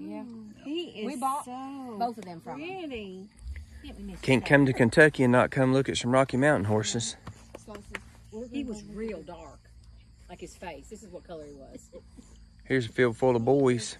yeah. Mm. He is We bought so Both of them from pretty. him. Can't come to Kentucky and not come look at some Rocky Mountain horses. He was real dark, like his face. This is what color he was. Here's a field full of boys.